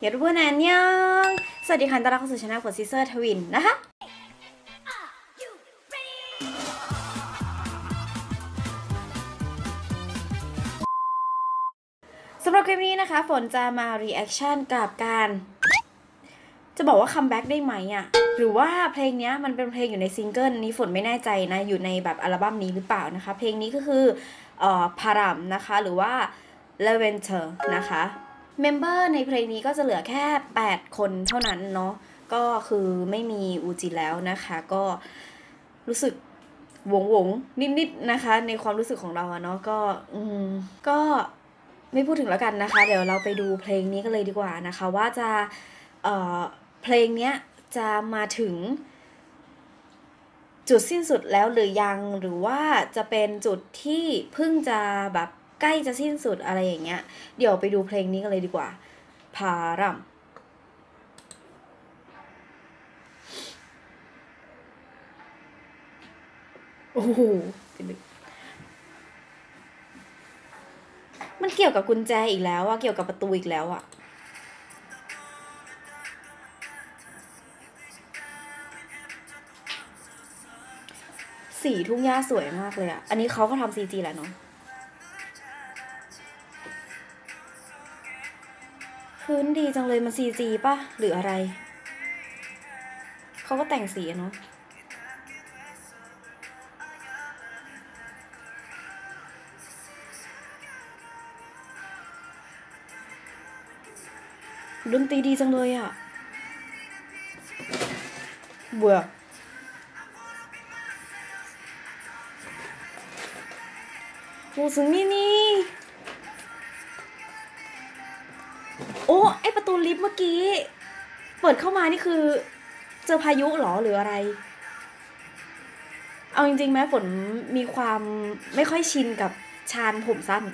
เดี๋ยวทุกคน안녕 สวัสดีค่ะต้อนรับเข้าสู่ channel FonSistersTwins นะคะ สำหรับคลิปนี้นะคะ ฝนจะมา reaction กับการ จะบอกว่า comeback ได้ไหมอะ่ะ หรือว่าเพลงนี้มันเป็นเพลงอยู่ในซิงเกิลนี้ฝนไม่แน่ใจนะ อยู่ในแบบอัลบั้มนี้หรือเปล่านะคะ เพลงนี้ก็คือออ 바람 นะคะ หรือว่า l a v e n t e r นะคะ เมมเบอร์ในเพลงนี้ก็จะเหลือแค่ 8 คนเท่านั้นเนาะก็คือไม่มีอูจิแล้วนะคะ ก็รู้สึกหวงหวงนิดๆนะคะ ในความรู้สึกของเราอะเนาะก็อืมก็ไม่พูดถึงแล้วกันนะคะ เดี๋ยวเราไปดูเพลงนี้กันเลยดีกว่านะคะ ว่าจะเอ่อเพลงเนี้ยจะมาถึง จุดสิ้นสุดแล้วหรือยังหรือว่าจะเป็นจุดที่เพิ่งจะแบบ ใกล้จะสิ้นสุดอะไรอย่างเงี้ย เดี๋ยวไปดูเพลงนี้กันเลยดีกว่า พารัมโอ้โหมันเกี่ยวกับกุญแจอีกแล้วอะเกี่ยวกับประตูอีกแล้วอะสีทุ่งหญ้าสวยมากเลยอะอันนี้เขาก็ทำซีจีแหละเนาะ พื้นดีจังเลยมันซีจีป่ะ หรืออะไร เขาก็แต่งสีเนาะดนตรีดีจังเลยอะเบื่อโอ้สึงนี่นี่ โอ้ไอประตูลิฟต์เมื่อกี้ เปิดเข้ามานี่คือ เจอพายุหรอหรืออะไร เอาจริงๆไหมฝนมีความไม่ค่อยชินกับชานผมสั้น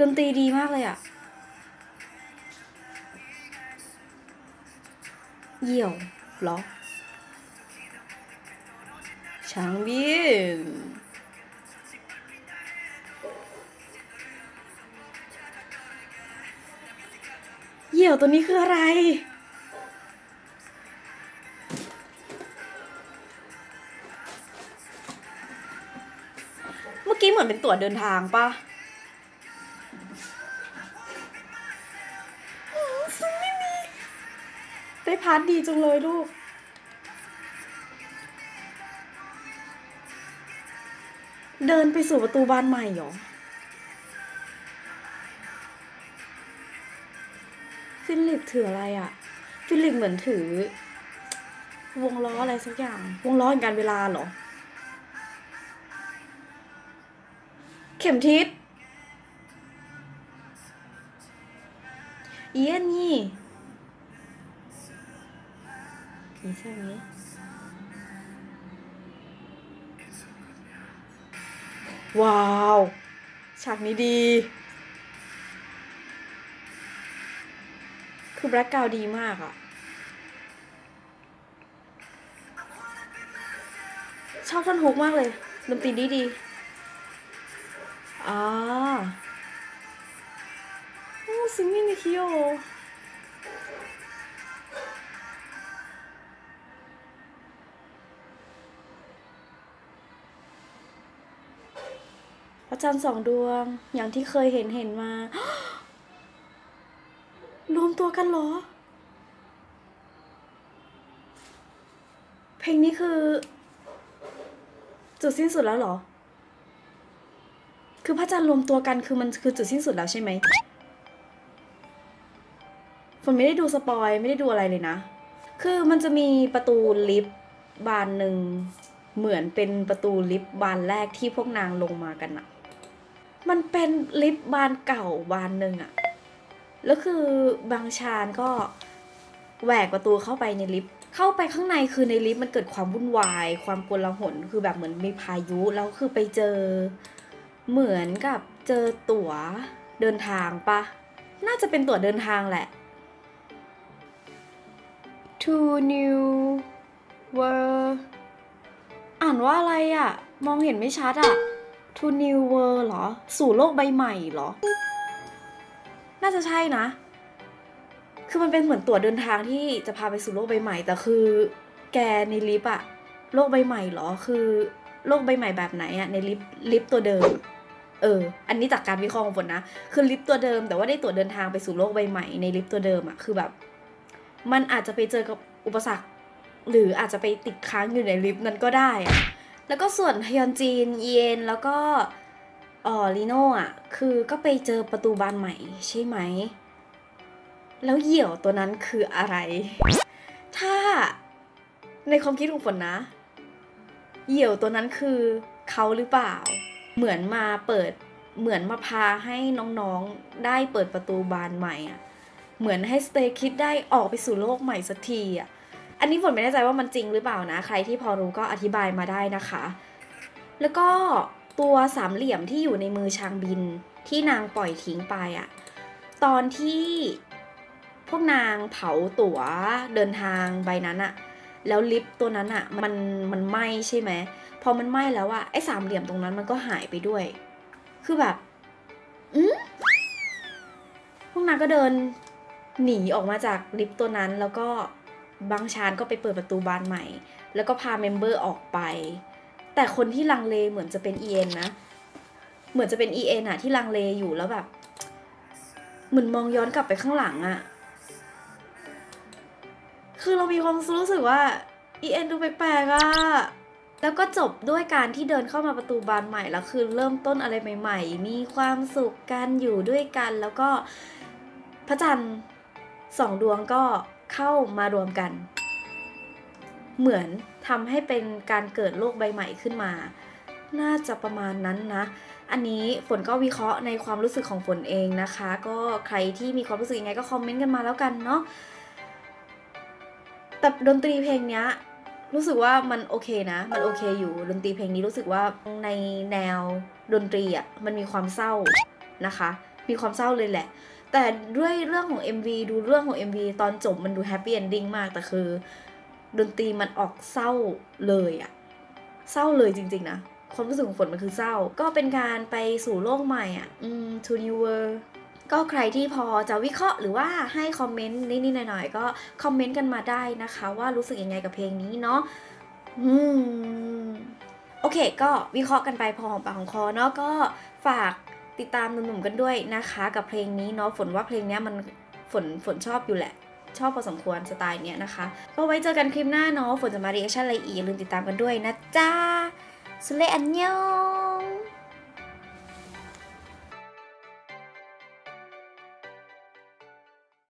ดนตรีดีมากเลยอะเหี่ยวเหรอ 长边เหยี่ยวตัวนี้คืออะไร เมื่อกี้เหมือนเป็นตั๋วเดินทางปะไม่มีได้ part ดีจังเลยลูก เดินไปสู่ประตูบานใหม่เหรอ ฟีลิกซ์ถืออะไรอะฟีลิกซ์เหมือนถือ วงล้ออะไรสักอย่าง วงล้อแห่งกาลเวลาเหรอ เข็มทิศเอียนี่นี่ใช่ไหม ว้าว ฉากนี้ดี คือแบล็กกาวดีมากอะชอบท่อนฮุกมากเลยดนตรีดีดีอ่าโอ้ซิงมินิคิโอ ระจันทร์สองดวง อย่างที่เคยเห็นเห็นมา รวมตัวกันเหรอ เพลงนี้คือ จุดสิ้นสุดแล้วเหรอ คือพระจันทร์รวมตัวกันคือมันคือจุดสิ้นสุดแล้วใช่ไหมฝนไม่ได้ดูสปอยไม่ได้ดูอะไรเลยนะ คือมันจะมีประตูลิฟต์บานหนึ่งเหมือนเป็นประตูลิฟต์บานแรกที่พวกนางลงมากันอะ มันเป็นลิฟต์บานเก่าบานหนึ่งอะแล้วคือบางชานก็แหวกประตูเข้าไปในลิฟต์เข้าไปข้างในคือในลิฟต์มันเกิดความวุ่นวาย ความโกลาหลคือแบบเหมือนมีพายุแล้วคือไปเจอ เหมือนกับเจอตั๋วเดินทางปะน่าจะเป็นตั๋วเดินทางแหละ to new world อ่านว่าอะไรอะมองเห็นไม่ชัดอะ to new world เหรอ สู่โลกใบใหม่เหรอ น่าจะใช่นะ คือมันเป็นเหมือนตั๋วเดินทางที่จะพาไปสู่โลกใบใหม่ แต่คือ แกในลิฟต์อะโลกใบใหม่เหรอ คือโลกใบใหม่แบบไหนอะในลิฟต์ลิฟต์ตัวเดิม เออ อันนี้จากการวิเคราะห์ของฝนนะ คือลิฟต์ตัวเดิม แต่ว่าได้ตั๋วเดินทางไปสู่โลกใบใหม่ในลิฟต์ตัวเดิมอะคือแบบ มันอาจจะไปเจอกับอุปสรรค หรืออาจจะไปติดค้างอยู่ในลิฟต์นั้นก็ได้อะ แล้วก็ส่วนฮยอนจีนเยนแล้วก็ออลีโน่อะคือก็ไปเจอประตูบานใหม่ใช่ไหม แล้วเหยี่ยวตัวนั้นคืออะไร ถ้าในความคิดของฝนนะ เหยี่ยวตัวนั้นคือเขาหรือเปล่า เหมือนมาเปิดเหมือนมาพาให้น้องๆได้เปิดประตูบานใหม่อะเหมือนให้สเตคิดได้ออกไปสู่โลกใหม่สักทีอะ อันนี้ฝนไม่แน่ใจว่ามันจริงหรือเปล่านะ ใครที่พอรู้ก็อธิบายมาได้นะคะ แล้วก็ตัวสามเหลี่ยมที่อยู่ในมือชางบินที่นางปล่อยทิ้งไปอะตอนที่พวกนางเผาตั๋วเดินทางใบนั้นอะแล้วลิฟต์ตัวนั้นอะมันมันไหม้ใช่ไหมพอมันไหม้แล้วอะไอ้สามเหลี่ยมตรงนั้นมันก็หายไปด้วย คือแบบอืมพวกนางก็เดินหนีออกมาจากลิฟต์ตัวนั้นแล้วก็ บังชานก็ไปเปิดประตูบานใหม่ แล้วก็พา member ออกไป แต่คนที่ลังเลเหมือนจะเป็นเอ็นนะ เหมือนจะเป็นเอ็นอะที่ลังเลอยู่แล้วแบบ เหมือนมองย้อนกลับไปข้างหลังอะคือเรามีความรู้สึกว่าเอ็นดูแปลกๆอะแล้วก็จบด้วยการที่เดินเข้ามาประตูบานใหม่แล้วคือเริ่มต้นอะไรใหม่ ๆ มีความสุขกันอยู่ด้วยกัน แล้วก็พระจันทร์สองดวงก็ เข้ามารวมกัน เหมือนทำให้เป็นการเกิดโลกใบใหม่ขึ้นมา น่าจะประมาณนั้นนะ อันนี้ฝนก็วิเคราะห์ในความรู้สึกของฝนเองนะคะ ก็ใครที่มีความรู้สึกยังไงก็คอมเมนต์กันมาแล้วกันเนาะแต่ดนตรีเพลงเนี้ยรู้สึกว่ามันโอเคนะ มันโอเคอยู่ ดนตรีเพลงนี้รู้สึกว่าในแนวดนตรีอะ มันมีความเศร้านะคะ มีความเศร้าเลยแหละ แต่ด้วยเรื่องของ MV ดูเรื่องของ MV ตอนจบมันดู happy ending มาก แต่คือ ดนตรีมันออกเศร้าเลยอะเศร้าเลยจริง ๆ นะ ความรู้สึกของฝนมันคือเศร้า ก็เป็นการไปสู่โลกใหม่อะอืม to new world ก็ใครที่พอจะวิเคราะห์หรือว่าให้คอมเมนต์นิดๆหน่อยๆ ก็คอมเมนต์กันมาได้นะคะ ว่ารู้สึกยังไงกับเพลงนี้เนาะอืมโอเค ก็วิเคราะห์กันไปพอหอมปากของคอเนาะก็ฝาก ติดตามหนุ่มๆกันด้วยนะคะกับเพลงนี้เนาะฝนว่าเพลงนี้มันฝนฝนชอบอยู่แหละ ชอบพอสมควรสไตล์เนี้ยนะคะก็ไว้เจอกันคลิปหน้าเนาะฝนจะมารียกชั่นอะไรอีกอย่าลืมติดตามกันด้วยนะจ้าสุเลอันยอง